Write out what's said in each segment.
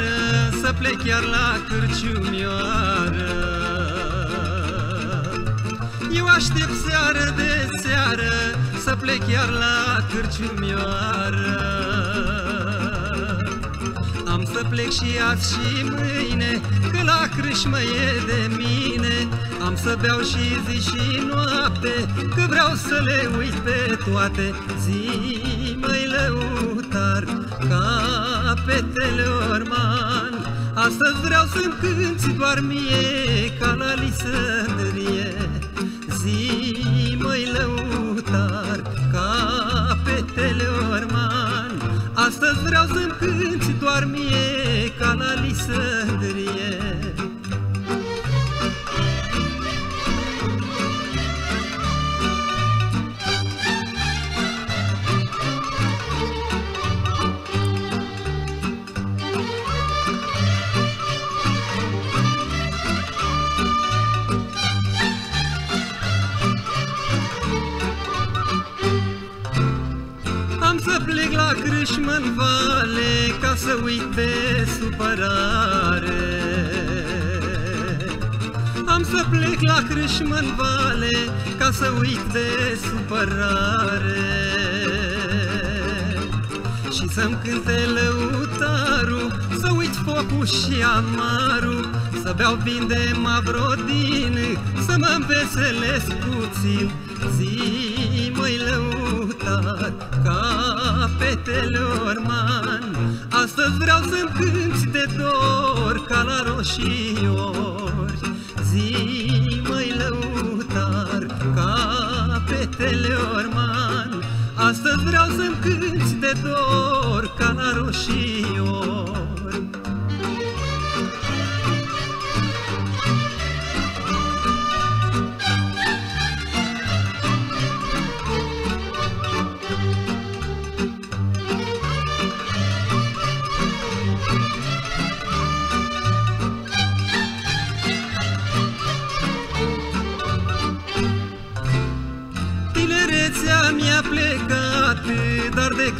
aștept seară de seară Să plec chiar la cârciumioară. Eu aștept seară de seară Să plec chiar la cârciumioară. Am să plec și azi și mâine Că la crâșmă e de mine. Am să beau și zi și noapte Că vreau să le uit pe toate Zi Capetele orman. Astăzi vreau să-mi cânti doar mie Ca la Lisandrie. Zi măi lăutar Capetele orman. Astăzi vreau să-mi cânti doar mie Ca la Lisandrie plec la crâșmă în vale Ca să uit de supărare. Am să plec la crâșmă în vale Ca să uit de supărare. Și să-mi cânte lăutarul Să uit focul și amarul Să beau vin de mavrodin Să mă înveselesc puțin. Zi, măi lăutar, capetele orman Astăzi vreau să-mi cânti de dor ca la roșiori. Zi, măi lăutar, capetele orman Astăzi vreau să-mi cânti de dor ca la roșiori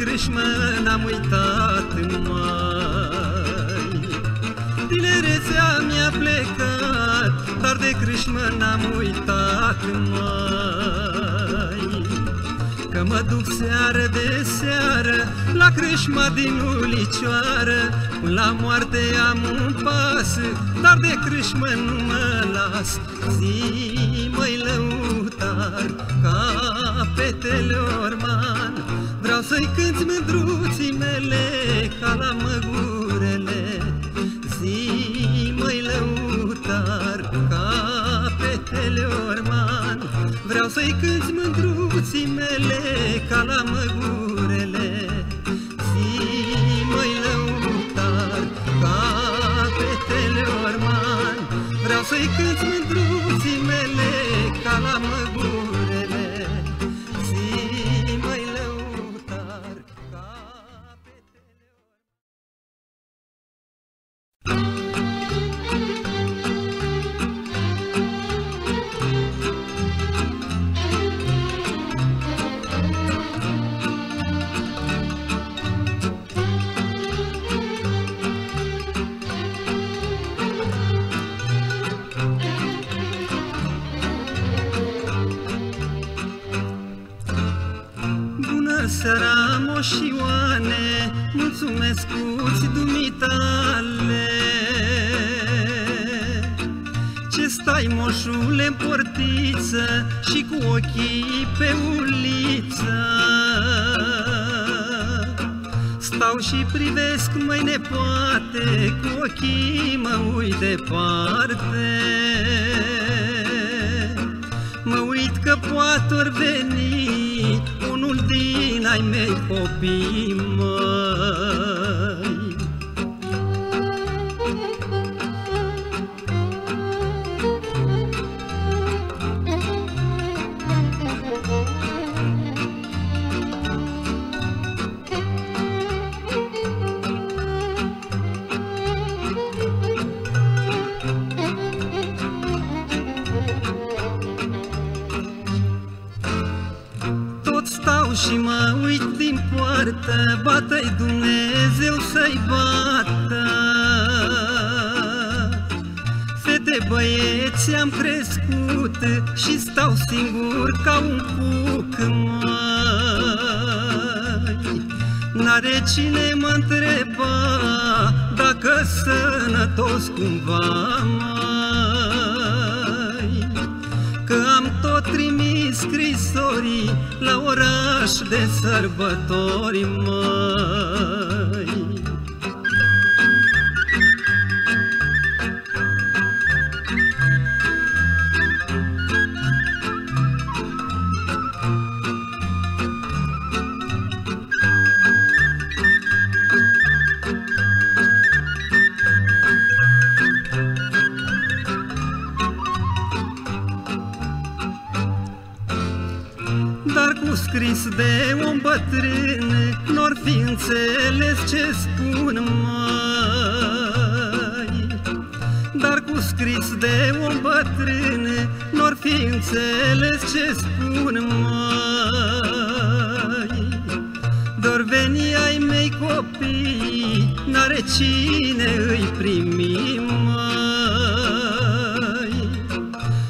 dar de crâșmă n-am uitat mai. Tinerețea mi-a plecat, dar de crâșmă n-am uitat mai. Că mă duc seară de seară La crâșma din ulicioară Până la moarte am un pas Dar de crâșmă nu mă las Zi, măi lăutar Capetele orman Vreau să-i cânti mândruții mele Ca la măgurele. Zi, măi lăutar Capetele orman Vreau să-i cânti mândruții mele Ca la măgurele. Zi, măi lăutar Capetele orman Vreau să-i cânti mândruții mele Ca la măgurele Bună seara, moșioane, mulțumesc cuți dumitale. Ce stai, moșule, în portiță și cu ochii pe uliță? Stau și privesc, măi nepoate, cu ochii mă uit departe. Mă uit că poate ori veni unul din ai mei copii, măi. Poartă, bată-i Dumnezeu să-i bată. Fete băieți am crescut și stau singur ca un cuc, mai. N-are cine mă întreba dacă sănătos cumva, mai. La oraș de sărbători, mai. De om bătrân N-or fi înțeles ce spun mai. Dar cu scris de om bătrân N-or fi înțeles ce spun mai. Dor veni ai mei copii N-are cine îi primi mai.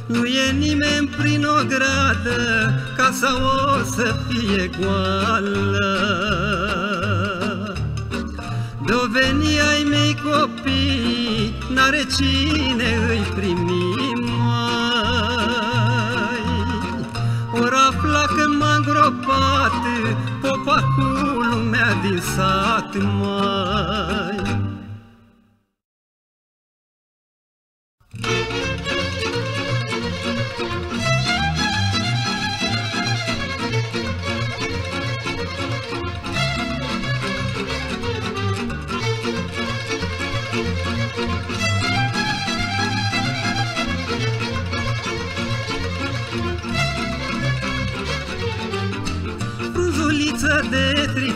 Nu e nimeni prin o gradă, casa o să fie goală. De-o veni ai mei copii, n-are cine îi primi mai. Ori afla că m-a îngropat popa cu lumea din sat mai.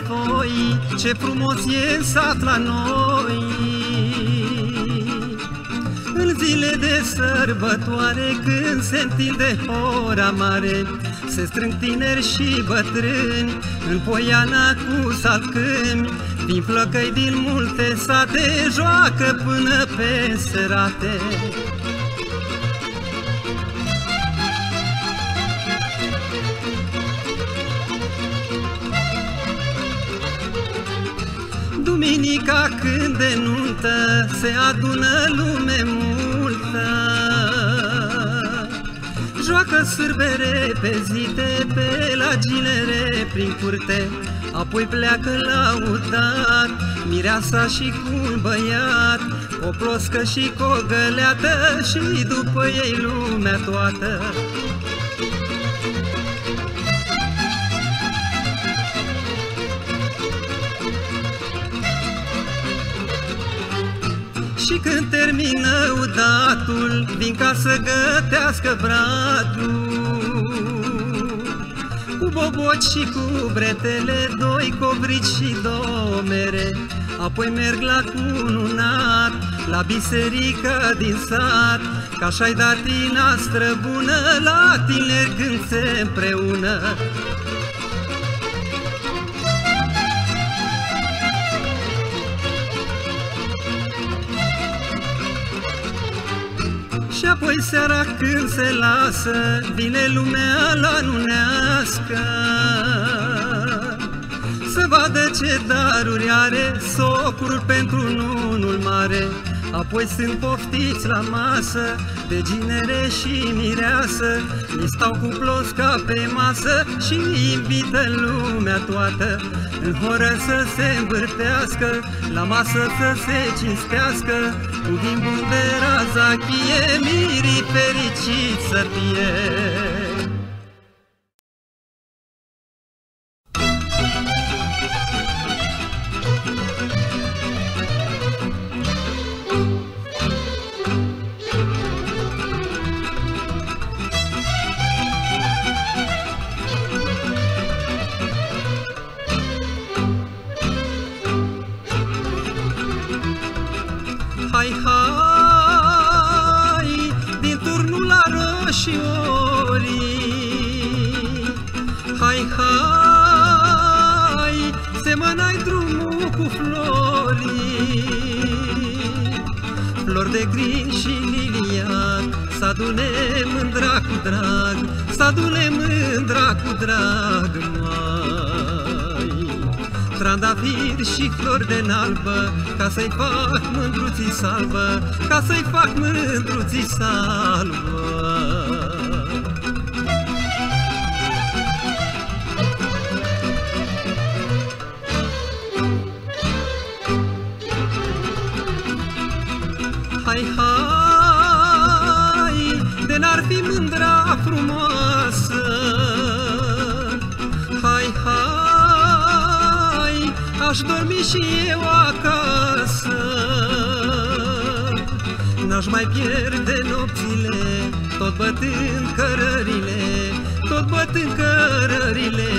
De trifoi, ce frumos e în sat la noi. În zile de sărbătoare, când se întinde ora mare Se strâng tineri și bătrâni, în poiana cu salcâmi Din flăcăi din multe sate, joacă până pe serate Duminica când de nuntă se adună lume multă. Joacă sârbe repezite pe la ginere prin curte Apoi pleacă laudat mireasa și cu un băiat O ploscă și cu o găleată și după ei lumea toată Și când termină udatul, vin ca să gătească bradul Cu boboci și cu bretele, doi covrici și două mere Apoi merg la cununat, la biserica din sat Ca așa-i datina străbună, la tineri când se împreună Și apoi seara când se lasă Vine lumea la nunească Să vadă ce daruri are Socrul pentru nunul mare Apoi sunt poftiți la masă De ginere și mireasă. Îi stau cu plosca pe masă Și invită lumea toată. În horă să se învârtească La masă să se cinstească. Cu vin bun de razachie Mirii fericit să fie flori de nalbă Ca să-i fac mândruții salvă Ca să-i fac mândruții salvă și eu acasă. N-aș mai pierde nopțile, tot bătând cărările, tot bătând cărările,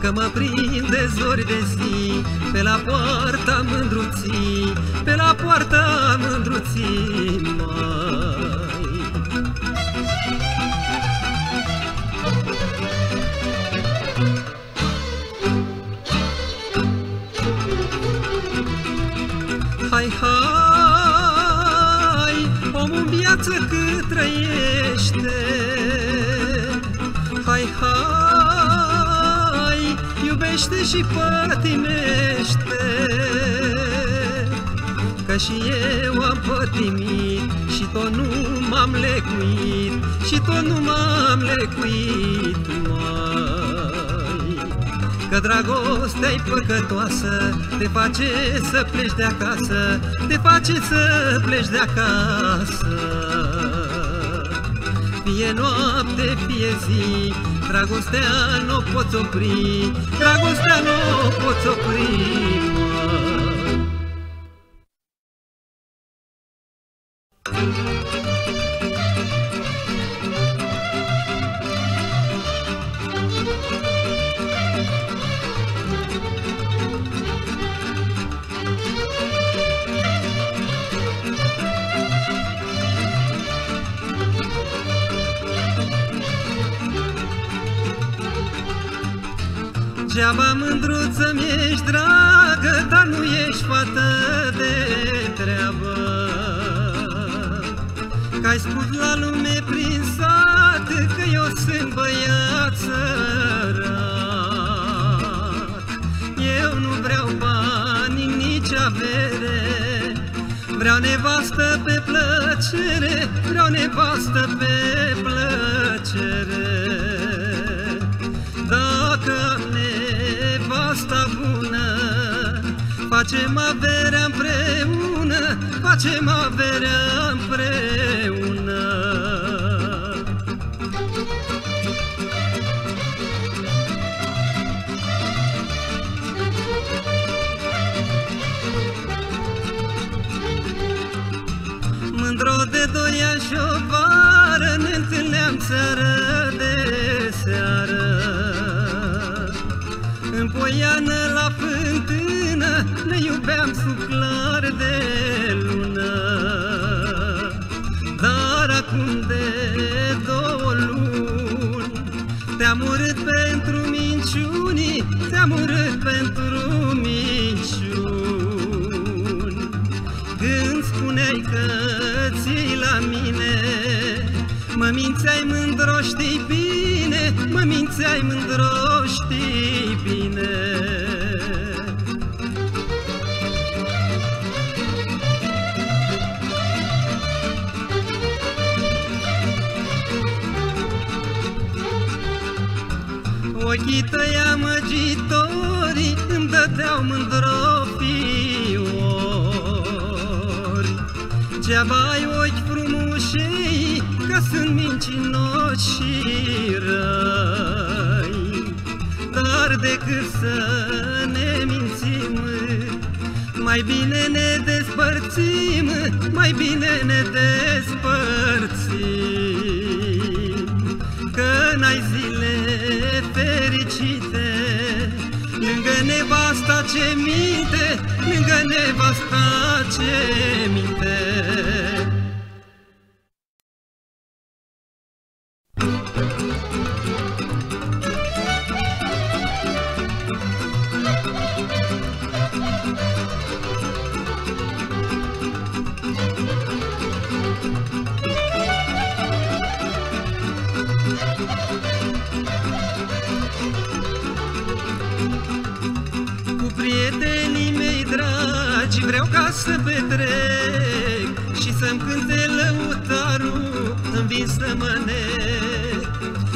Că mă prinde zori de zi Pe la poarta mândruții Pe la poarta mândruții mai și pătimește Că și eu am pătimit și tot nu m-am lecuit Și tot nu m-am lecuit, mai. Că dragostea-i păcătoasă Te face să pleci de acasă Te face să pleci de acasă. Fie noapte, fie zi Dragostea nu poți opri Dragostea nu poți opri mă. Geaba mândruță mi-ești dragă, dar nu ești fată de treabă. Că ai spus la lume prin sat că eu sunt băiat sărac. Eu nu vreau bani, nici avere, Vreau nevastă pe plăcere, vreau nevastă pe plăcere. Facem averea împreună, facem averea împreună. Mândro de doi ani și o vară Ne întâlneam seară de seară În poiană la fântână Ne iubeam sub clar de lună. Dar acum de două luni Te-am urât pentru minciuni Te-am urât pentru minciuni. Când spuneai că ții la mine Mă mințeai mândro, știi bine Mă mințeai mândro, sunt mincinoși și răi Dar decât să ne mințim Mai bine ne despărțim Mai bine ne despărțim. Că n-ai zile fericite Lângă nevasta ce minte Lângă nevasta ce minte vreau ca să petrec Și să-mi cânte lăutarul, îmi vin să mă nec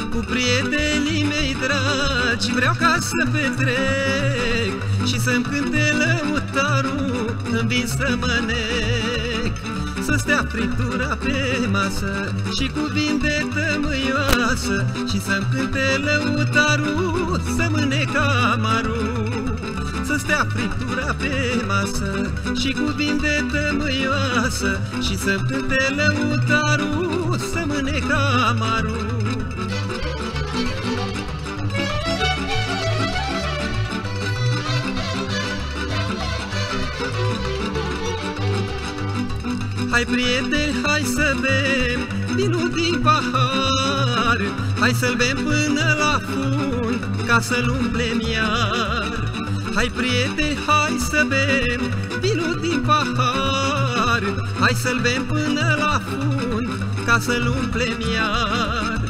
Cu prietenii mei dragi vreau ca să petrec Și să-mi cânte lăutarul, îmi vin să mă nec să stea friptura pe masă Și cu vin de tămâioasă Și să-mi cânte lăutarul Să mâne camarul Să stea friptura pe masă Și cu vin de tămâioasă Și să-mi cânte lăutarul Să mâne camarul. Hai prieteni, hai să bem vinul din pahar Hai să-l bem până la fund ca să-l umplem iar Hai prieteni, hai să bem vinul din pahar. Hai să-l bem până la fund ca să-l umplem iar.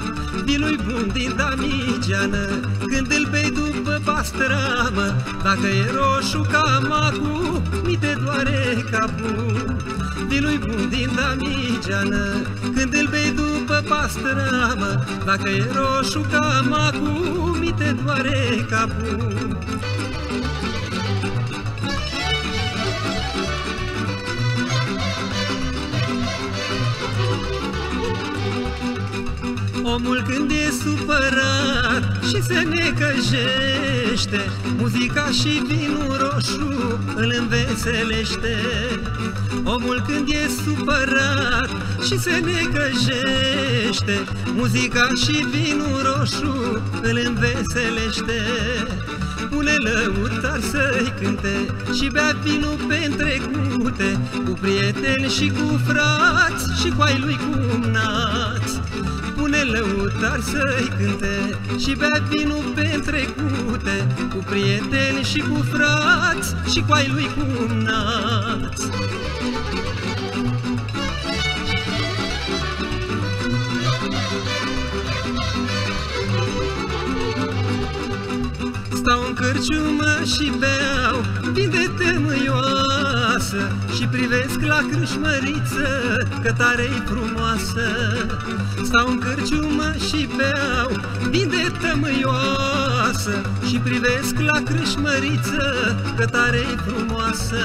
Vinul bun din Damigeană Când îl bei după pastramă. Dacă e roșu ca macu Mi te doare capul Vinul bun din Damigeană Când îl bei după pastramă. Dacă e roșu ca macu Mi te doare capul Omul când e supărat și se necăjește Muzica și vinul roșu îl înveselește Omul când e supărat și se necăjește Muzica și vinul roșu îl înveselește Pune lăutar să-i cânte Și bea vinul pe întrecute Cu prieteni și cu frați Și cu ai lui cumnați Pune lăutar să-i cânte Și bea vinul pe întrecute Cu prieteni și cu frați Și cu ai lui cumnați. Stau în cârciumă și beau vin de temăioasă Și privesc la crâșmăriță că tare-i frumoasă. Stau în cârciumă și beau vin de temăioasă Și privesc la crâșmăriță că tare-i frumoasă.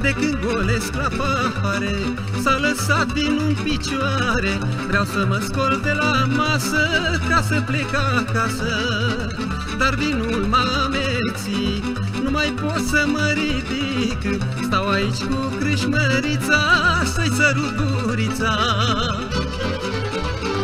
De când golesc la pahare S-a lăsat din un picioare. Vreau să mă scol de la masă Ca să plec acasă. Dar vinul m-a amețit Nu mai pot să mă ridic. Stau aici cu crâșmărița Să-i sărut gurița casă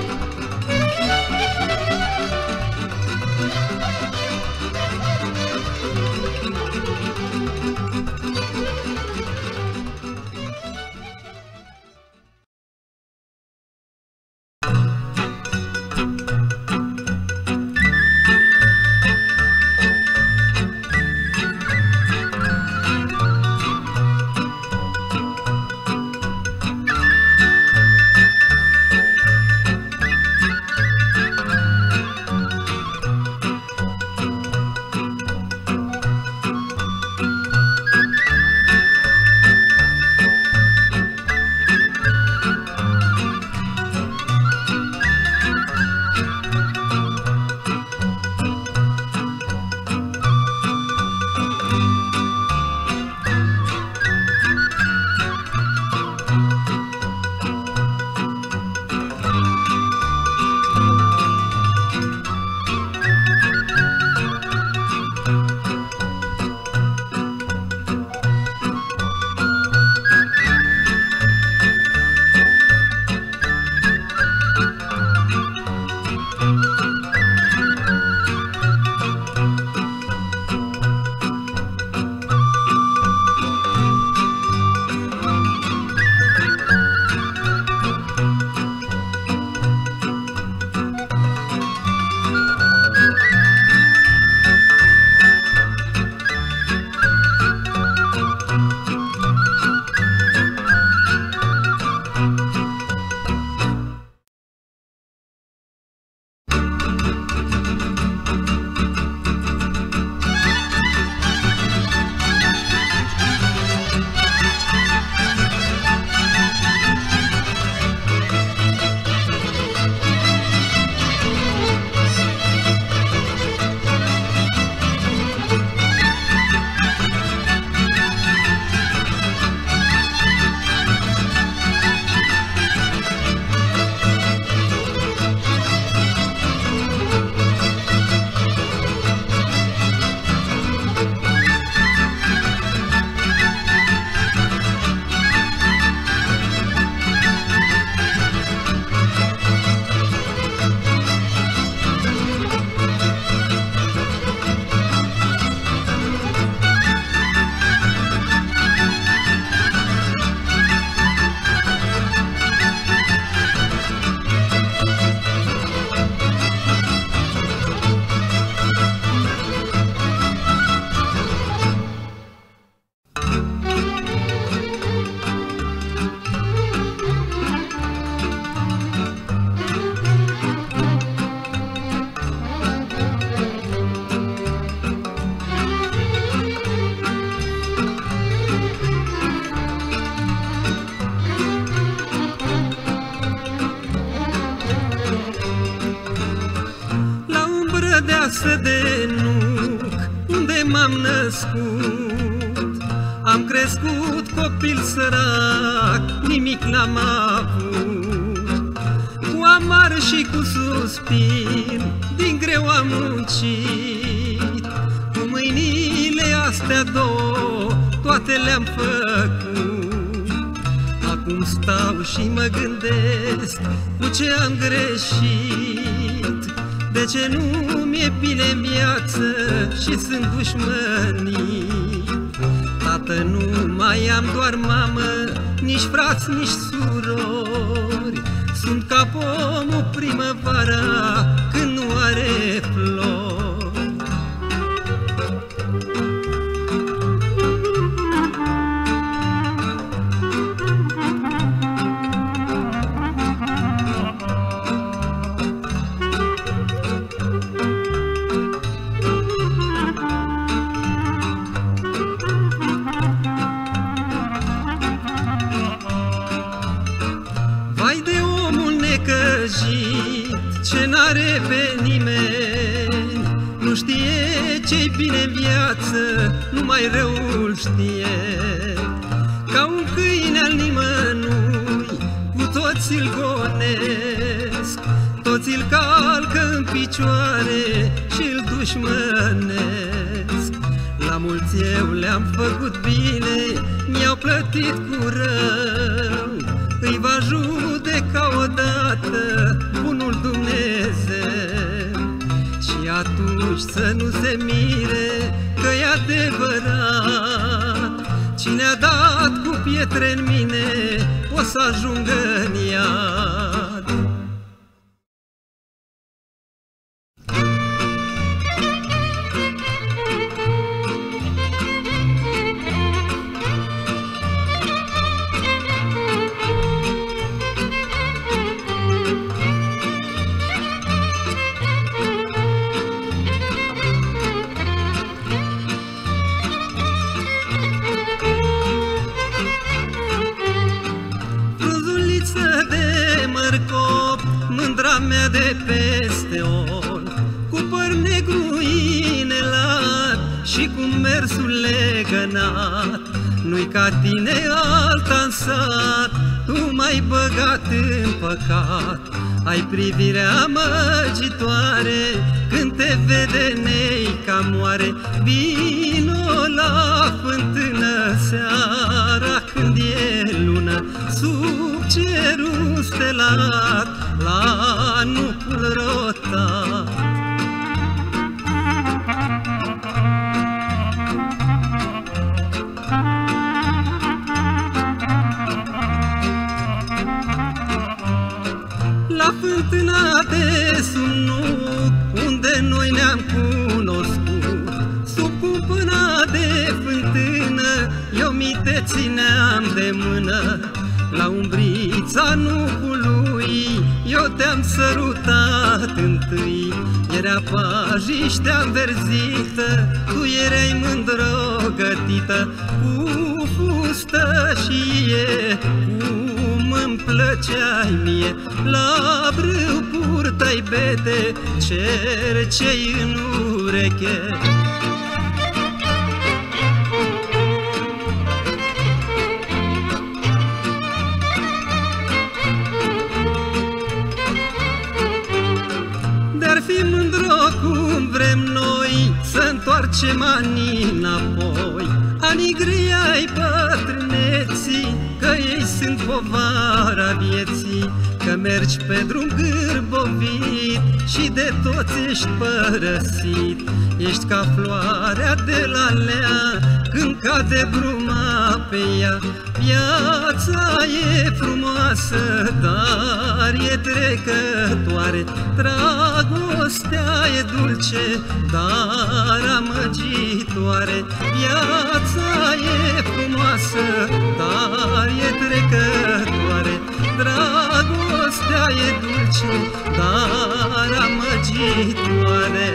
dușmănii? Tată, nu mai am doar mamă, nici frați, nici surori Sunt ca pomul primăvara când nu are flori numai răul știe Ca un câine al nimănui, cu toți îl gonesc. Toți îl calcă în picioare și îl dușmănesc. La mulți eu le-am făcut bine, mi-au plătit cu rău. Îi va judeca odată bunul Dumnezeu. Și atunci să nu se mire pietre în mine o să ajungă în iad Ai privirea măgitoare când te vede neica moare Vino te-am sărutat întâi. Era pajiștea înverzită Tu erai mândră gătită Cu fustă și e Cum îmi plăceai mie. La brâu purtai bete Cercei în ureche mândro cum vrem noi Să întoarcem anii înapoi. Anii grei ai bătrâneții Că ei sunt povara vieții Că mergi pe drum gârbovit Și de toți ești părăsit Ești ca floarea de la lea Când cade bruma pe ea. Viața e frumoasă, dar e trecătoare Dragostea e dulce, dar amăgitoare. Viața e frumoasă, dar e trecătoare Dragostea e dulce, dar amăgitoare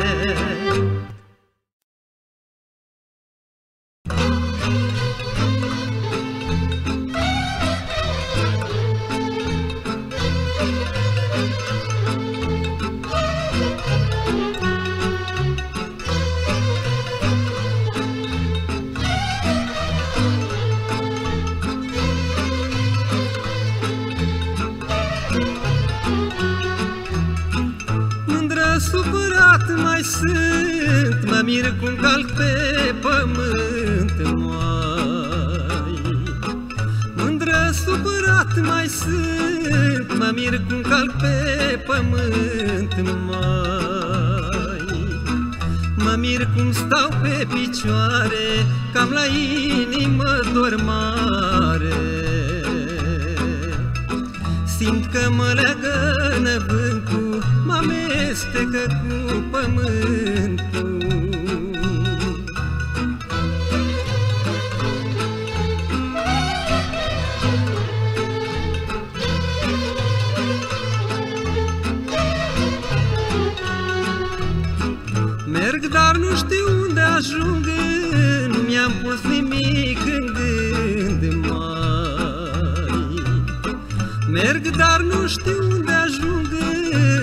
pământ mai. Mă mir cum stau pe picioare Cam la inimă dor mare. Simt că mă leagă vântul Mă amestecă cu pământul ajung Nu mi-am pus nimic în gând Merg, dar nu știu unde ajung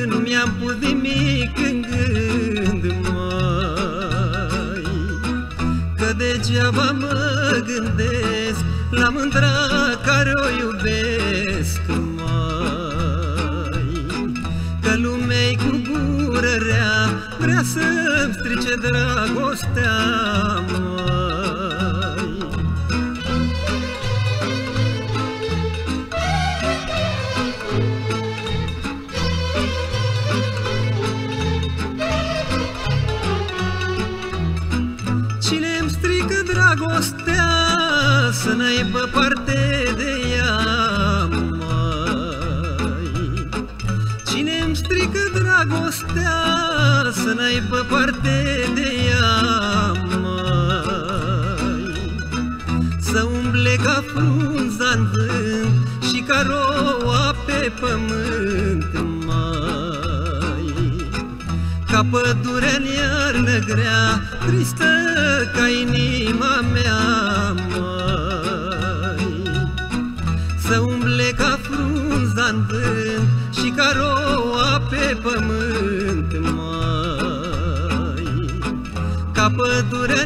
Nu mi-am pus nimic în gând mai. Că degeaba mă gândesc La mândra dragostea mai Cine îmi strică dragostea Să n-aibă Să n-aibă parte de ea mai Să umble ca frunza în vânt Și ca roa pe pământ mai Ca pădurea în iarnă grea Tristă ca inima mea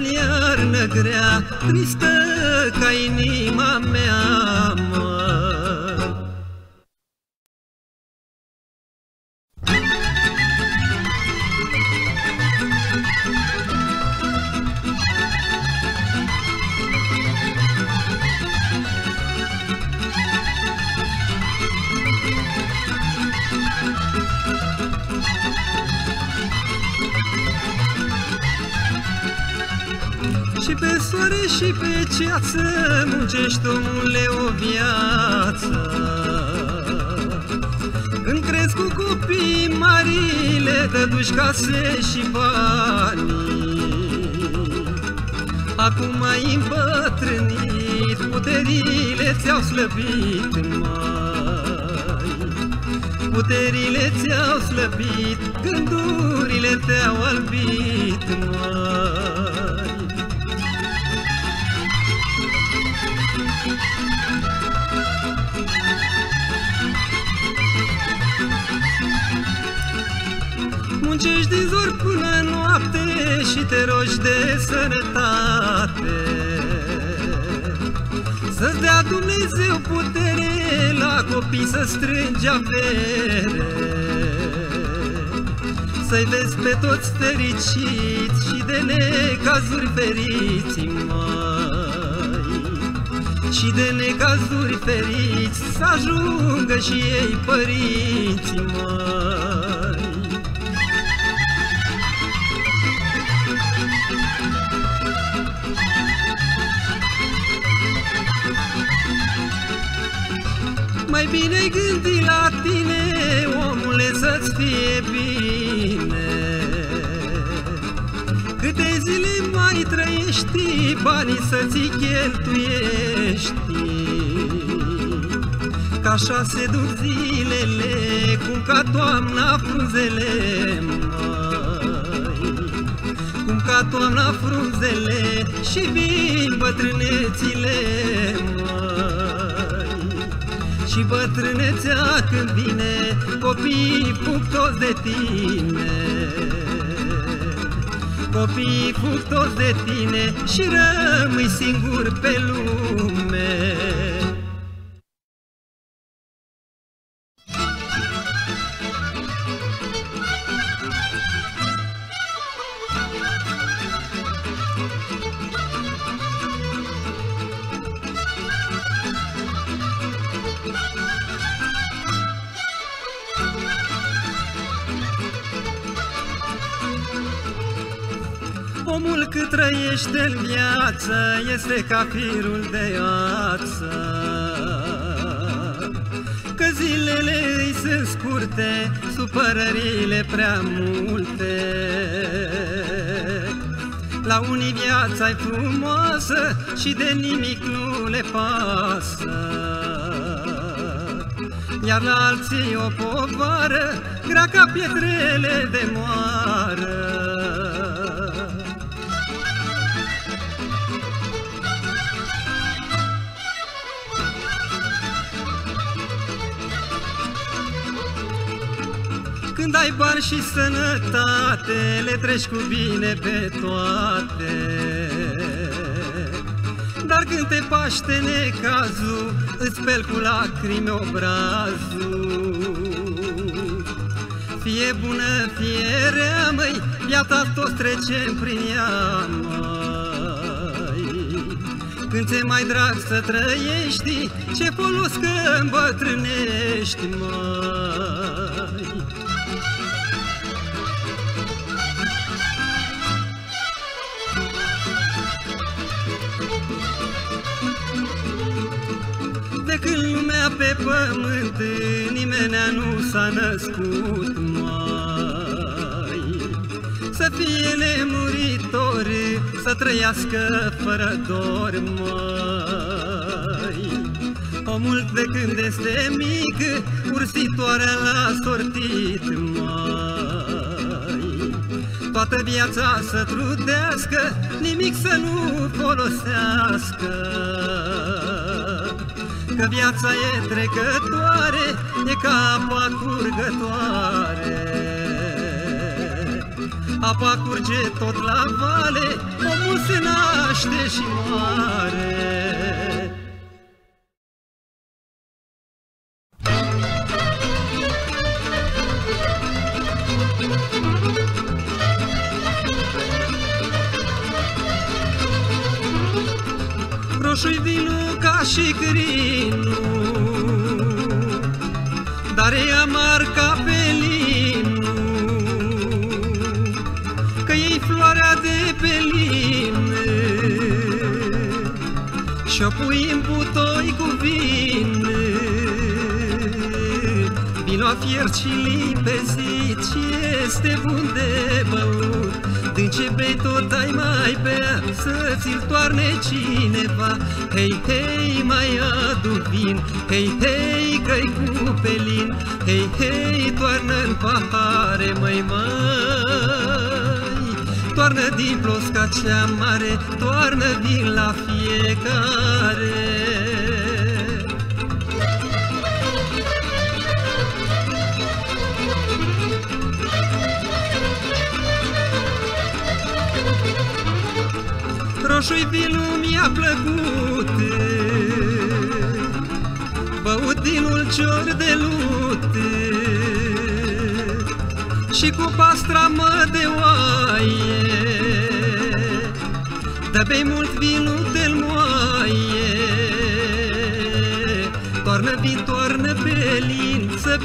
în iarnă grea Tristă ca inima mea și pe ceață Muncești, omule, o viață. Când crezi cu copii mari Le dăduși case și bani Acum ai îmbătrânit Puterile ți-au slăbit mai Puterile ți-au slăbit Gândurile te-au albit mai Muncești din zor până noapte Și te rogi de sănătate. Să-ți dea Dumnezeu putere La copii să strângi avere. Să-i vezi pe toți fericiți Și de necazuri feriți mai Și de necazuri feriți Să ajungă și ei părinți mai Mai bine gândi la tine, omule, să-ți fie bine. Câte zile mai trăiești, banii să-ți cheltuiești. Ca așa se duc zilele, cum ca toamna frunzele mai Cum ca toamna frunzele și vin bătrânețile mai și bătrânețea când vine Copiii fug toți de tine. Copiii fug toți de tine Și rămâi singur pe lume Omul cât trăiește în viață este ca firul de ață Că zilele îi sunt scurte, supărările prea multe. La unii viața e frumoasă și de nimic nu le pasă. Iar la alții o povară, grea ca pietrele de moară Când ai bani și sănătate, le treci cu bine pe toate. Dar când te paște necazul, îți speli cu lacrimi obrazul. Fie bună, fie rea, măi, viața toți trecem prin ea, măi. Când ți mai drag să trăiești, ce folos că îmbătrânești, măi. Pe pământ nimeni nu s-a născut mai. Să fie nemuritori, să trăiască fără dor mai. Omul de când este mic, ursitoarea l-a sortit mai. Toată viața să trudească, nimic să nu folosească Că viața e trecătoare, e ca apa curgătoare Apa curge tot la vale, omul se naște și moare ți-l toarne cineva. Hei, hei, mai adu vin, hei, hei, că-i cu pelin. Hei, hei, toarnă în pahare, măi, măi. Toarnă din plosca cea mare, toarnă vin la fiecare roșu-i vinul mi-a plăcut. Băut din ulcior de lut Și cu mă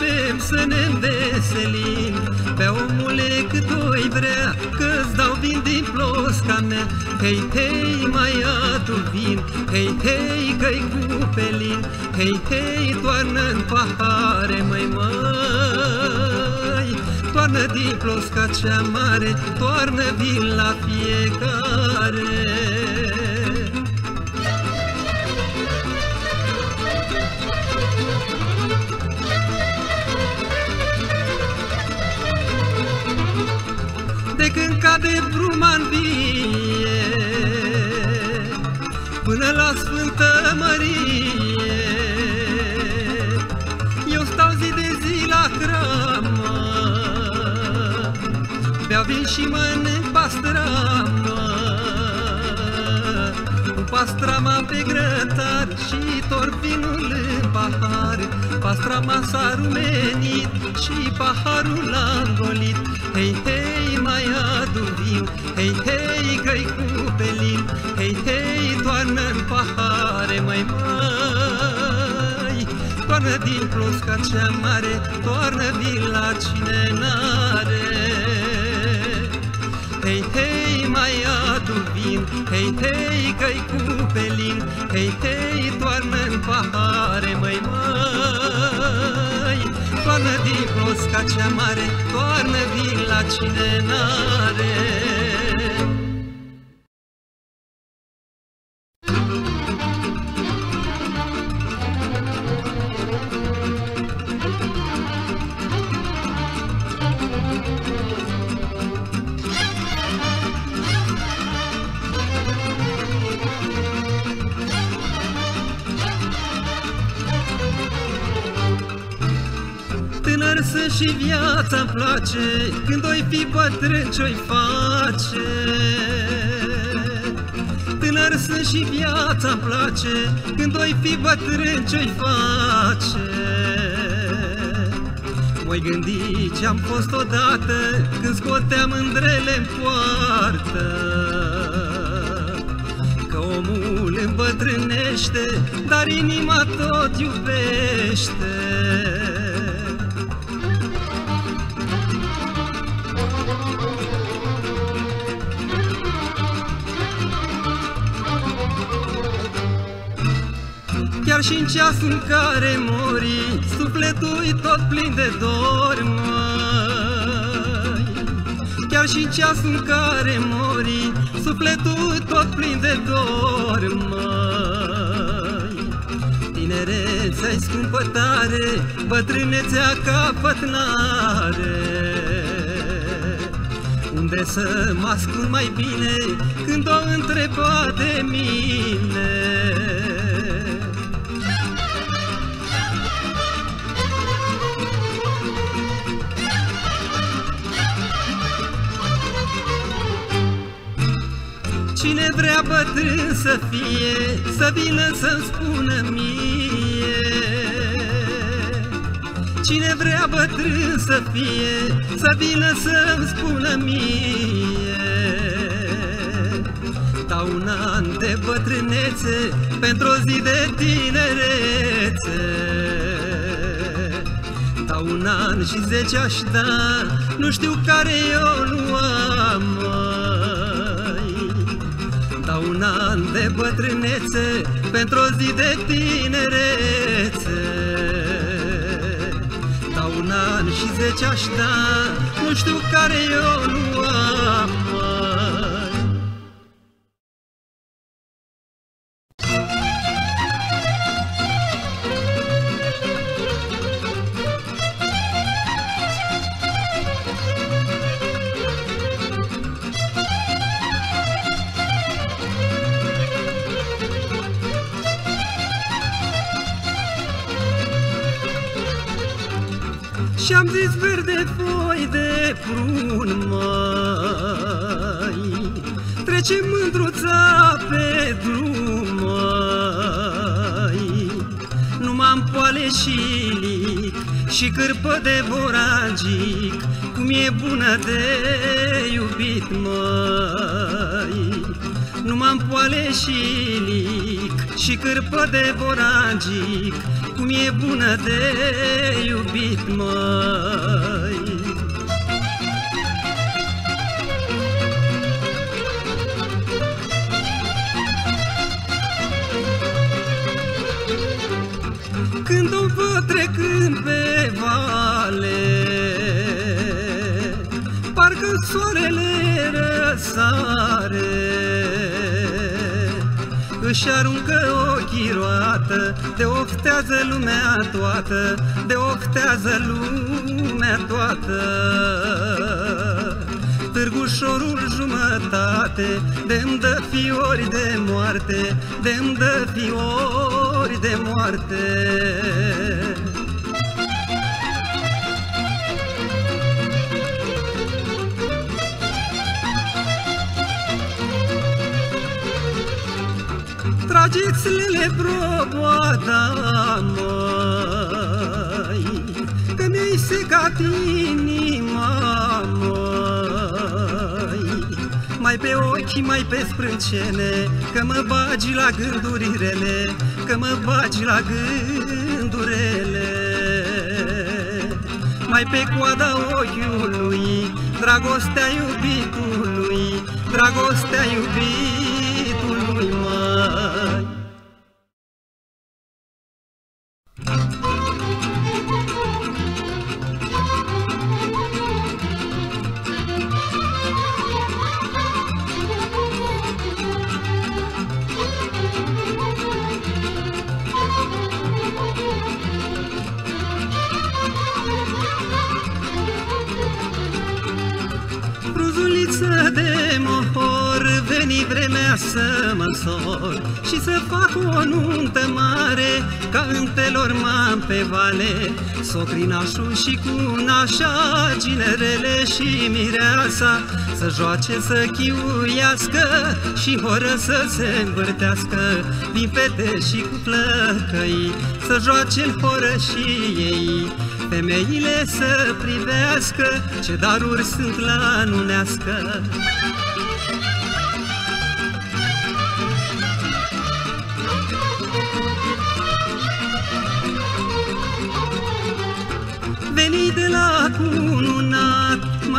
pelin Să bem, să ne înveselim. Pe omule cât o vrea Că-ți dau vin din plosca mea. Hei, hei, mai adu vin Hei, hei, că-i cu pelin Hei, hei, toarnă în pahare, măi, măi. Toarnă din plosca cea mare Toarnă vin la fiecare cade bruma în vie Până la Sfântă Mărie. Eu stau zi de zi la cramă Beau vin și mănânc pastramă. Cu pastrama pe grătar Și torb vinul în pahar Pastrama s-a rumenit Și paharul l-a îngolit Hei, hei, mai adu vin Hei, hei, că-i cu pelin. Hei, hei, toarnă în pahare, măi, măi. Toarnă din plosca cea mare Toarnă vin la cine n-are. Hei, hei, mai adu pelin Hei, hei, că-i cu pelin. Hei, hei, toarnă în pahare, măi, măi Toarnă din plosca cea mare Toarnă vin la cine n-are Tânăr sunt și viața-mi place Când oi fi bătrân ce-oi face? Tânăr sunt și viața-mi place Când oi fi bătrân ce-oi face? Mă gândi ce-am fost odată Când scoteam mândrele în poartă. Că omul îmbătrânește Dar inima tot iubește și în ceasul în care mori Sufletul tot plin de dor, măi. Chiar și în ceasul în care mori Sufletul tot plin de dor, măi. Tinerețea-i scumpă tare Bătrânețea capăt n-are Unde să mă ascund mai bine Când o întreba de mine Cine vrea bătrân să fie, să vină să-mi spună mie. Cine vrea bătrân să fie, să vină să-mi spună mie. Dau un an de bătrânețe pentru o zi de tinerețe. Dau un an și zece aș da, nu știu care eu nu am măi Dau un an de bătrânețe pentru o zi de tinerețe. Dau un an și zece aș da, nu știu care eu nu am și cârpă de boragic Cum e bună de iubit, măi. Nu m-am poale și lic și cârpă de boragic Cum e bună de iubit, măi trecând pe vale Parcă soarele răsare Își aruncă ochii roată De oftează lumea toată De oftează lumea toată. Târgușorul jumătate De-mi dă fiori de moarte De-mi dă fiori de moarte Trageți lele proboada, măi Că mi-ai secat inima, măi Mai pe ochi, mai pe sprâncene Că mă bagi la gânduri rele Că mă bagi la gânduri rele. Mai Mai pe coada ochiului Dragostea iubitului Dragostea iubitului mai și cu nașa, ginerele și mireasa Să joace, să chiuiască și horă să se învârtească Vin fete și cu flăcăi, să joace în horă și ei Femeile să privească ce daruri sunt la nunească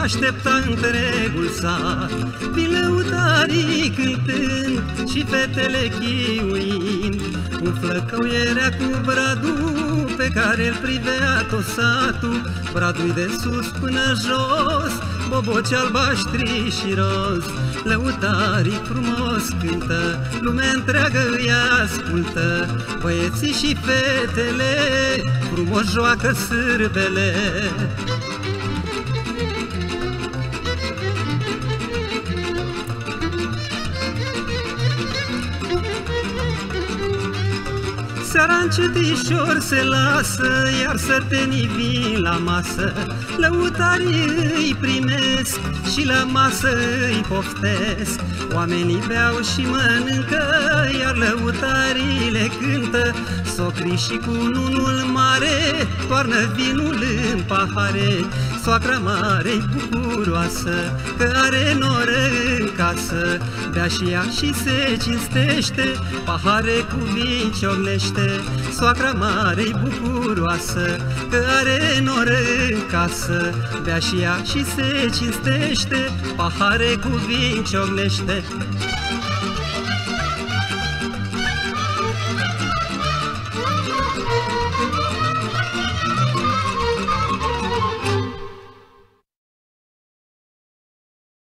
aștepta întregul sat Vin lăutarii cântând și fetele chiuind Un flăcău era cu bradul pe care îl privea tot satul Bradul de sus până jos, boboci albaștri și roz. Lăutarii frumos cântă, lumea întreagă îi ascultă Băieții și fetele frumos joacă sârbele Seara încetișor se lasă, iar sărtenii vin la masă. Lăutarii îi primesc și la masă îi poftesc. Oamenii beau și mănâncă, iar lăutarii le cântă. Socrii și cu nunul mare toarnă vinul în pahare Soacra mare bucuroasă, că are noră în casă. Bea și ea și se cinstește, pahare cu vin ciognește Soacra mare bucuroasă, că are noră în casă. Bea și ea și se cinstește, pahare cu vin ciognește